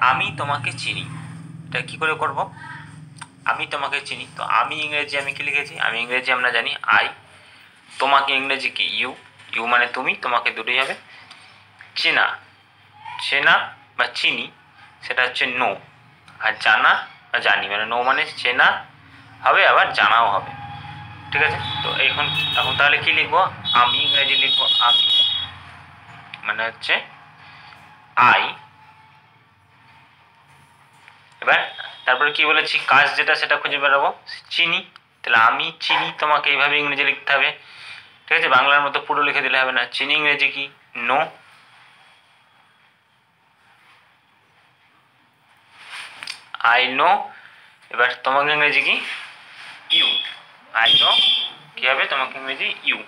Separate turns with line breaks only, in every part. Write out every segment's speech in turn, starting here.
আমি তোমাকে চিনি। এটা কি করে করব? আমি তোমাকে চিনি। তো আমি ইংরেজি আমি কি লিখেছি? আমি ইংরেজি আমরা জানি। আই তোমাকে ইংরেজি কি? ইউ ইউ মানে তুমি, তোমাকে দুটোই হবে। চেনা চেনা বা চিনি, সেটা হচ্ছে নো আর জানা বা জানি মানে নো মানে চেনা হবে, আবার জানাও হবে। ঠিক আছে? তো এখন এখন তাহলে কি লিখব? আমি ইংরেজি লিখব, আমি। মানে হচ্ছে আই এবার তারপরে কি বলেছি? কাজ যেটা সেটা খুঁজে বেরোবো চিনি। তাহলে আমি চিনি, তোমাকে এইভাবে ইংরেজি লিখতে হবে। ঠিক আছে? বাংলার মতো পুরো লিখে দিলে হবে না। চিনি ইংরেজি কি? নো। আই নো এবার তোমাকে ইংরেজি কি? ইউ আই নো কি হবে? তোমাকে ইংরেজি ইউ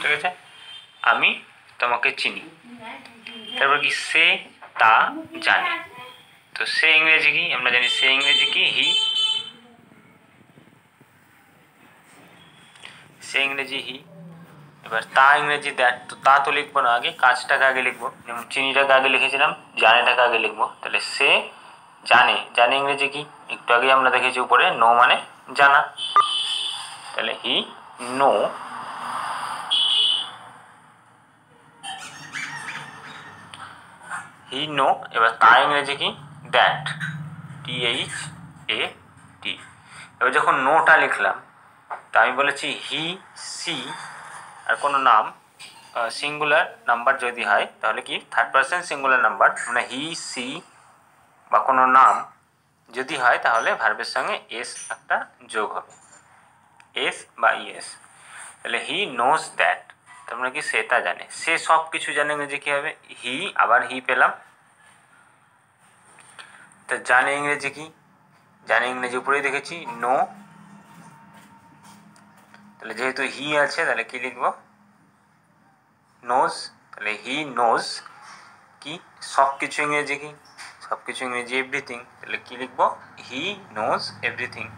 ঠিক আছে? আমি তোমাকে চিনি। তারপর কি সে, তা জানে। তো সে ইংরেজি কি? আমরা জানি সে ইংরেজি কি? হি। সে ইংরেজি, হি। এবার তা ইংরেজি দ্যাট তো তা তো লিখব না আগে, কাজটাকে আগে লিখব। যেমন চিনিটাকে আগে লিখেছিলাম, জানেটাকে আগে লিখব। তাহলে সে জানে। জানে ইংরেজি কি? একটু আগে আমরা দেখেছি উপরে, নো মানে জানা। তাহলে হি, নো। হি নো এবার তা ইংরেজি কি? দ্যাট টি এইচ এ টি এবার যখন নোটা লিখলাম, তা আমি বলেছি হি সি আর কোনো নাম সিঙ্গুলার নাম্বার যদি হয়, তাহলে কি? থার্ড পার্সন সিঙ্গুলার নাম্বার মানে হি সি বা কোনো নাম যদি হয়, তাহলে ভার্বের সঙ্গে এস একটা যোগ হবে। এস বা ইএস তাহলে হি নোজ দ্যাট তার মানে কি সে তা জানে? সে সব কিছু জানে ইংরেজি কী হবে? হি, আবার হি পেলাম। তা জানে ইংরেজি কি? জানে ইংরেজি উপরেই দেখেছি, নো। তাহলে যেহেতু হি আছে, তাহলে কি লিখব? নোজ। তাহলে হি, নোজ। কি? সব কিছু ইংরেজি কি? সব কিছু ইংরেজি এভরিথিং। তাহলে কি লিখব? হি, নোজ, এভরিথিং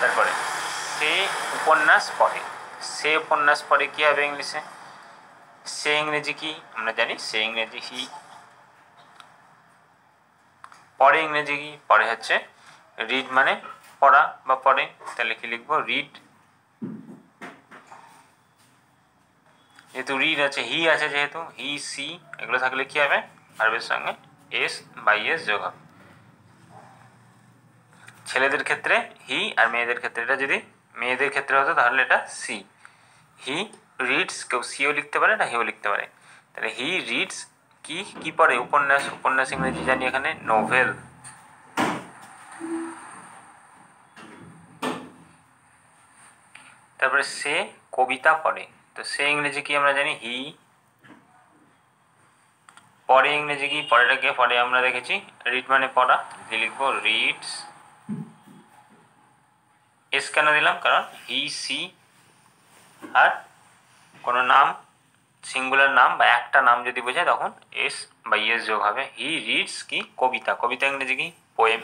তারপরে সে উপন্যাস পড়ে। সে উপন্যাস পড়ে কী হবে ইংলিশে? সে ইংরেজি কি? আমরা জানি সে ইংরেজি হি। পরে ইংরেজি কি? পরে হচ্ছে রিড মানে পড়া বা পড়ে। তাহলে কি লিখব? রিড যেহেতু রিড আছে হি আছে যেহেতু হি সি এগুলো থাকলে কি হবে? ভার্বের সঙ্গে এস বাই এস যোগ হবে। ছেলেদের ক্ষেত্রে হি আর মেয়েদের ক্ষেত্রে এটা যদি মেয়েদের ক্ষেত্রে হতো তাহলে এটা সি হি রিডস কেউ সিও লিখতে পারে না হিও লিখতে পারে। তাহলে হি রিডস কি কি পড়ে? উপন্যাস উপন্যাস ইংরেজি জানি এখানে নোভেল তারপরে সে কবিতা পড়ে। তো সে ইংরেজি কি আমরা জানি? হি পরে ইংরেজি কি? পরেটাকে পরে আমরা দেখেছি। রিড মানে পড়া। লিখব রিডস এস কেন দিলাম? কারণ হি সি আর কোনো নাম সিঙ্গুলার নাম বা একটা নাম যদি বোঝায়, তখন এস বা ইয়েস যোগ হবে। হি রিডস কি? কবিতা। কবিতা ইংরেজি কি? পোয়েম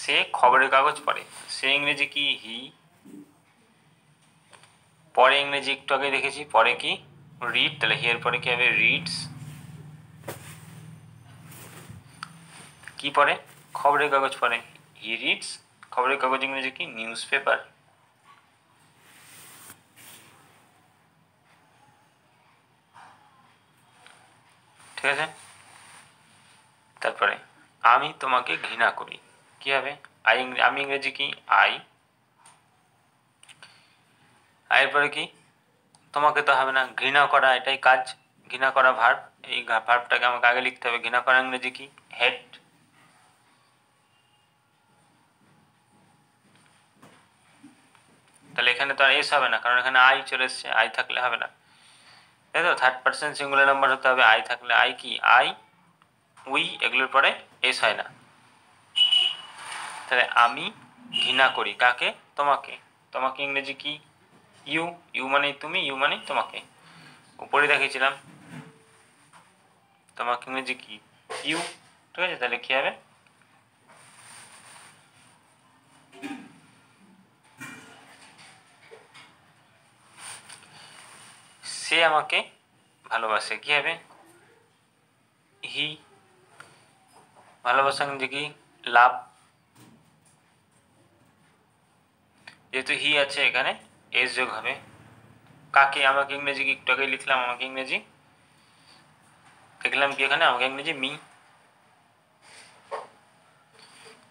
সে খবরের কাগজ পড়ে। সে ইংরেজি কি? হি পরে ইংরেজি একটু আগে দেখেছি। পরে কি? রিড তাহলে হিয়ের পরে কি হবে? রিডস কি পড়ে? খবরের কাগজ পড়ে। হি রিডস খবরের কাগজ ইংরেজি কি? নিউজ পেপার ঠিক আছে? তারপরে, আমি তোমাকে ঘৃণা করি। কি হবে? আই আমি ইংরেজি কি? আই আয়ের পরে কি? তোমাকে তো হবে না ঘৃণা করা, এটাই কাজ। ঘৃণা করা ভার্ব এই ভার্বটাকে আমাকে আগে লিখতে হবে। ঘৃণা করা ইংরেজি কি? হেড তাহলে এখানে তো আর এস হবে না, কারণ এখানে আই চলে এসছে আই থাকলে হবে না। তাই তো? থার্ড পার্সেন্ট সিঙ্গুলার নাম্বার হতে হবে আই থাকলে আই কি? আই উই এগুলোর পরে এস হয় না। তাহলে আমি ঘৃণা করি কাকে? তোমাকে। তোমাকে ইংরেজি কি? ইউ ইউ মানে তুমি ইউ মানে তোমাকে। উপরে দেখিয়েছিলাম। তোমাকে ইংরেজি কি? ইউ ঠিক আছে? তাহলে কী হবে? সে আমাকে ভালোবাসে। কী হবে হি ভালোবাসা কি? লাভ। যেহেতু হি আছে এখানে এস যোগ হবে। কাকে? আমাকে ইংরেজি একটু লিখলাম আমাকে ইংরেজি। দেখলাম কি এখানে? আমাকে ইংরেজি মি।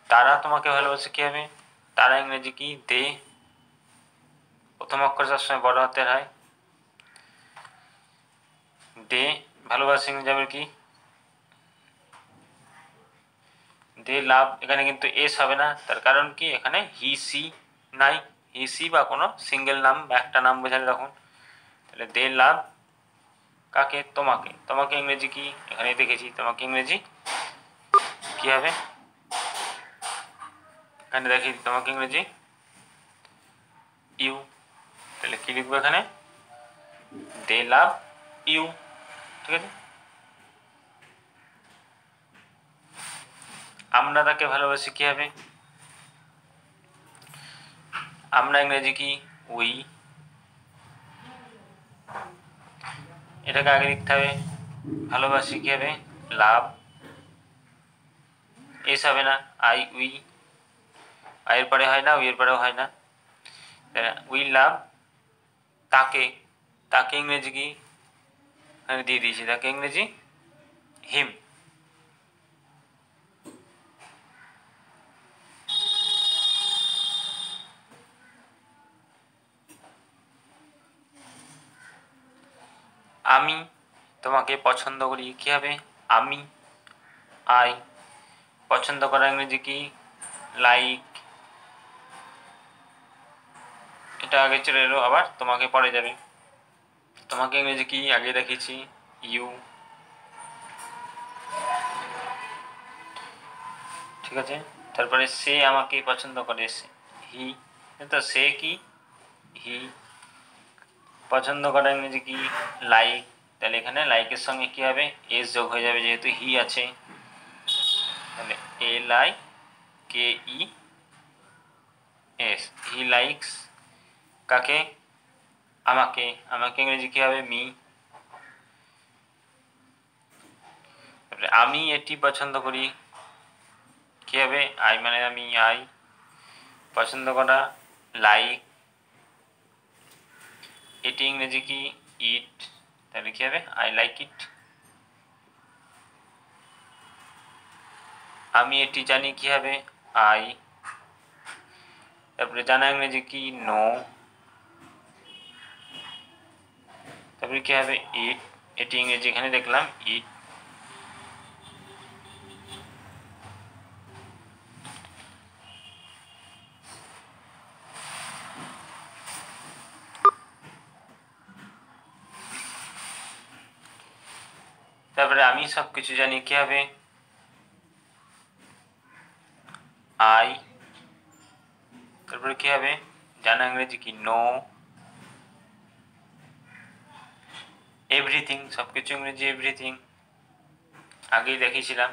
তারা তোমাকে ভালোবাসে কি হবে তারা ইংরেজি কি? দে। প্রথম অক্ষর সবসময় বড় হাতের হয় দে ভালোবাসে ইংরেজি কি? দে লাভ, এখানে কিন্তু এস হবে না। তার কারণ কি? এখানে হি সি নাই। হি সি বা কোনো সিঙ্গেল নাম বা একটা নাম বোঝালে তখন তাহলে দে লাভ কাকে? তোমাকে। তোমাকে ইংরেজি কি? এখানে দেখেছি। তোমাকে ইংরেজি কি হবে? এখানে দেখি, তোমাকে ইংরেজি ইউ। তাহলে কি লিখব এখানে? They love you. ঠিক আছে? আমরা তাকে ভালোবাসি কি হবে? আমরা ইংরেজি কি? উই। এটাকে আগে লিখতে হবে। ভালোবাসি কি হবে? লাভ। এস হবে না, আই, উই। আইয়ের পরে হয় না উইয়ের পরেও হয় না। উই লাভ তাকে। তাকে ইংরেজি কি? আমি দিয়ে দিয়েছি তাকে ইংরেজি। হিম। আমি তোমাকে পছন্দ করি কী হবে? আমি। আই। পছন্দ করা ইংরেজি কি? লাইক। এটা আগে চলে এলো আবার তোমাকে পরে যাবে। তোমাকে ইংরেজি কি আগে দেখিয়েছি? ইউ। ঠিক আছে? তারপরে সে আমাকে পছন্দ করে, সে, হি। তো সে কি? হি। পছন্দ করা ইংরেজি কি? লাইক। তাহলে এখানে লাইকের সঙ্গে কি হবে? এস যোগ হয়ে যাবে যেহেতু হি আছে। তাহলে এ লাই কে ই এস। He likes. কাকে? আমাকে আমাকে ইংরেজি কী হবে মি আমি এটি পছন্দ করি। কী হবে আই মানে আমি আই। পছন্দ করা লাইক এটি ইংরেজি কি? ইট তাহলে কী হবে আই লাইক ইট আমি এটি জানি কি হবে আই তারপরে জানা ইংরেজি কি? নো তারপরে কি হবে? ইট এটি ইংরেজি এখানে দেখলাম ইট তারপরে আমি সব কিছু জানি কি হবে? আই তারপরে কি হবে? জানা ইংরেজি কি? নো এভরিথিং সব কিছু ইংরেজি এভরিথিং আগেই দেখিয়েছিলাম।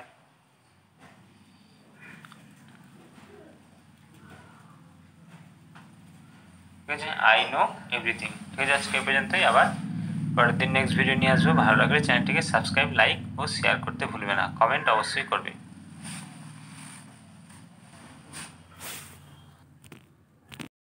ঠিক আছে? আই নো এভরিথিং ঠিক আছে, আজকে পর্যন্তই। আবার পরের দিন নেক্সট ভিডিও নিয়ে আসব। ভালো লাগলে চ্যানেলটিকে সাবস্ক্রাইব লাইক ও শেয়ার করতে ভুলবে না। কমেন্ট অবশ্যই করবে।